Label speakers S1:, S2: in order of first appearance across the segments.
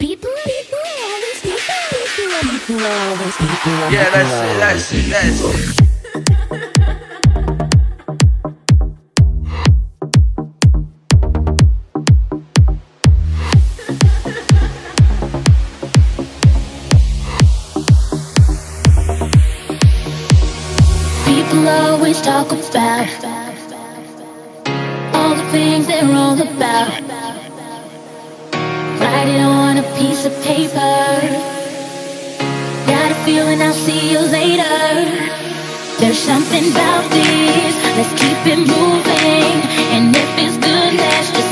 S1: People, people, all people, people, people, all.
S2: Yeah, that's it, that's it, that's it.
S1: people always talk about all the things they're all about piece of paper. Got a feeling I'll see you later. There's something about this, let's keep it moving. And if it's good, let's just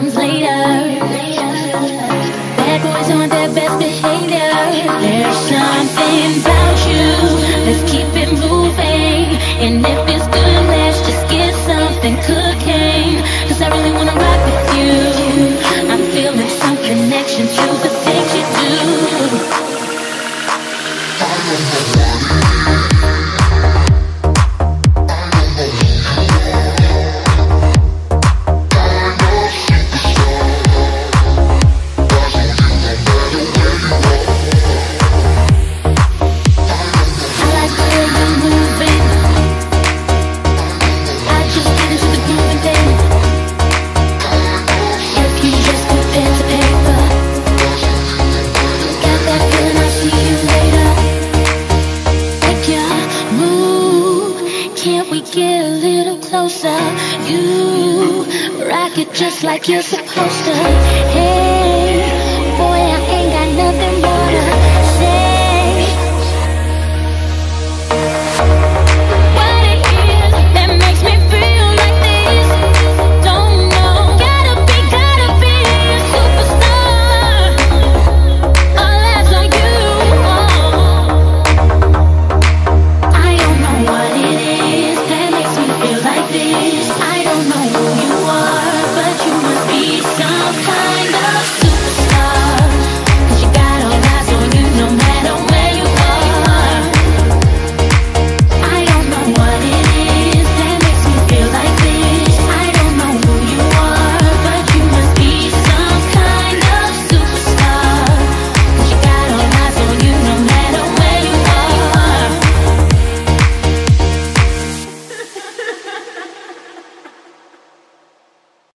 S1: comes later. rock it just like you're supposed to. Hey, boy, I